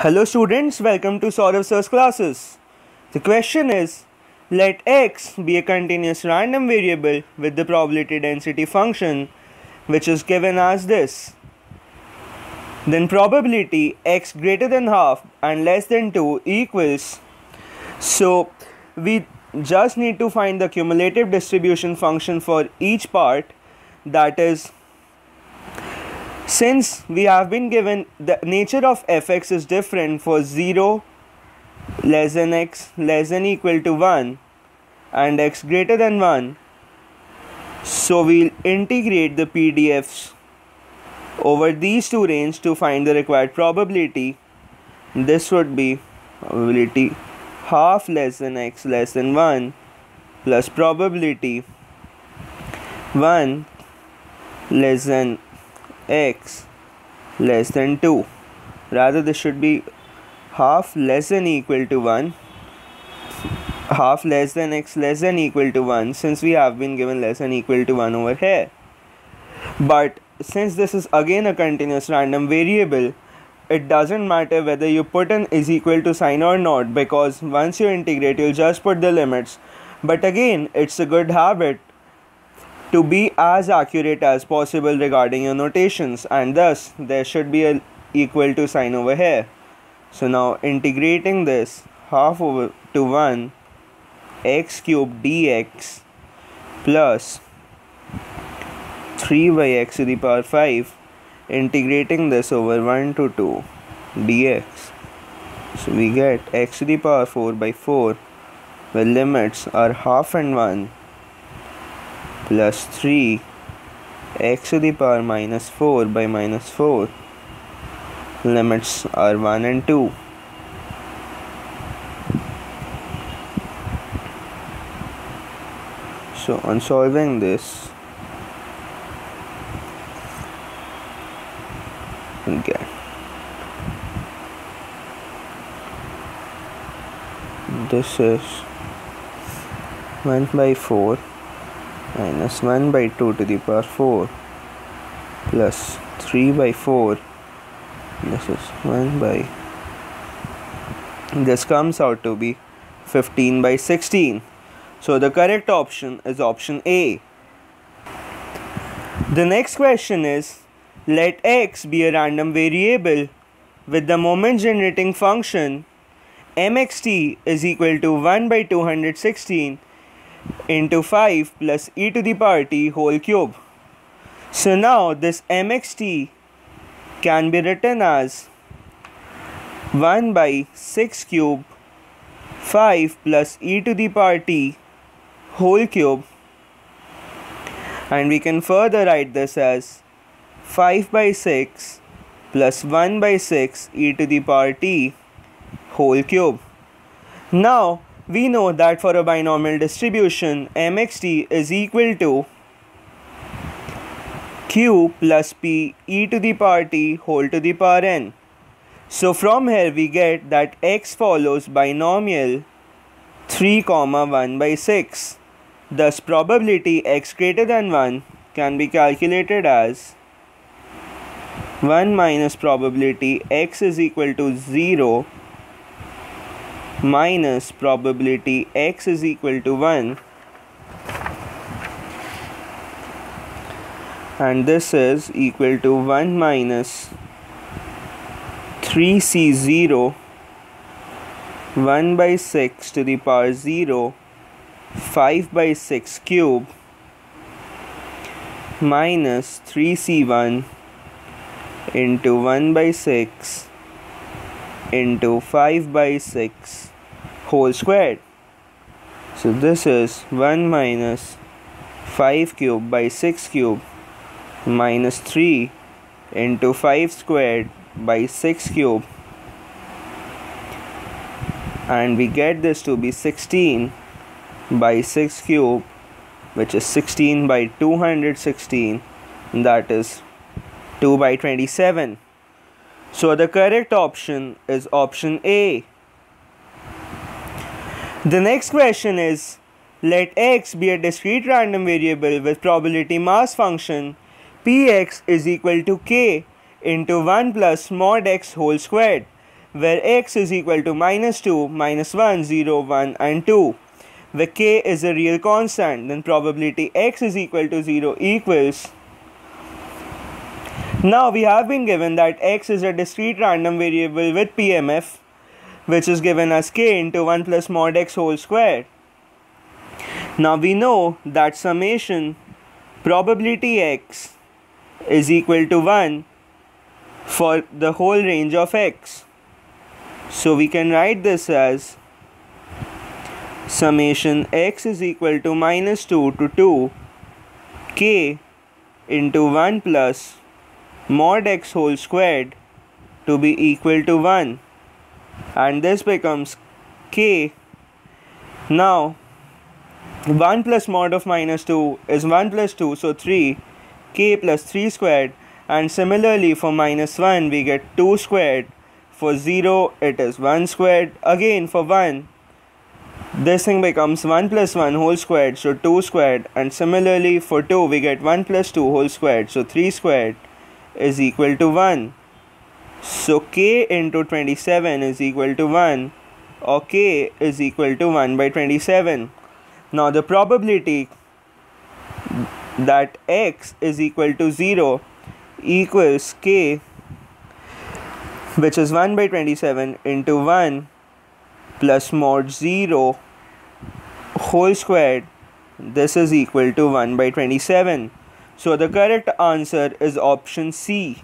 Hello students, welcome to Sourav Sir's classes. The question is, let x be a continuous random variable with the probability density function which is given as this. Then probability x greater than half and less than 2 equals. So we just need to find the cumulative distribution function for each part that is since we have been given the nature of fx is different for 0 less than x less than equal to 1 and x greater than 1 so we'll integrate the PDFs over these two ranges to find the required probability. This would be probability half less than x less than 1 plus probability 1 less than x less than 2 rather this should be half less than equal to 1 half less than x less than equal to 1 since we have been given less than equal to 1 over here. But since this is again a continuous random variable it doesn't matter whether you put an is equal to sign or not because once you integrate you'll just put the limits. But again it's a good habit to be as accurate as possible regarding your notations and thus there should be a equal to sign over here. So now integrating this half over to 1 x cubed dx plus 3 by x to the power 5 integrating this over 1 to 2 dx. So we get x to the power 4 by 4 where limits are half and 1 plus 3 x to the power minus 4 by minus 4 limits are 1 and 2 so on solving this again this is 1 by 4 minus 1 by 2 to the power 4 plus 3 by 4 this is 1 by this comes out to be 15 by 16 so the correct option is option A. The next question is let x be a random variable with the moment generating function mxt is equal to 1 by 216 into 5 plus e to the power t whole cube. So now this mxt can be written as 1 by 6 cube 5 plus e to the power t whole cube and we can further write this as 5 by 6 plus 1 by 6 e to the power t whole cube. Now we know that for a binomial distribution mxt is equal to q plus p e to the power t whole to the power n. So from here we get that x follows binomial 3 comma 1 by 6. Thus probability x greater than 1 can be calculated as 1 minus probability x is equal to 0 minus probability x is equal to 1 and this is equal to 1 minus 3c0 1 by 6 to the power 0 5 by 6 cube. Minus 3c1 into 1 by 6 into 5 by 6 whole squared. So this is 1 minus 5 cube by 6 cube minus 3 into 5 squared by 6 cube and we get this to be 16 by 6 cube which is 16 by 216 that is 2 by 27 so the correct option is option A. The next question is let x be a discrete random variable with probability mass function px is equal to k into 1 plus mod x whole squared where x is equal to minus 2, minus 1, 0, 1 and 2. Where k is a real constant, then probability x is equal to 0 equals now we have been given that x is a discrete random variable with PMF which is given as k into 1 plus mod x whole squared. Now we know that summation probability x is equal to 1 for the whole range of x. So we can write this as summation x is equal to minus 2 to 2 k into 1 plus mod x whole squared to be equal to 1 and this becomes k. Now 1 plus mod of minus 2 is 1 plus 2 so 3 k plus 3 squared. And similarly for minus 1 we get 2 squared. For 0 it is 1 squared. Again for 1 this thing becomes 1 plus 1 whole squared so 2 squared. And similarly for 2 we get 1 plus 2 whole squared so 3 squared is equal to 1. So k into 27 is equal to 1 or k is equal to 1 by 27. Now the probability that x is equal to 0 equals k which is 1 by 27 into 1 plus mod 0 whole squared this is equal to 1 by 27 so the correct answer is option C.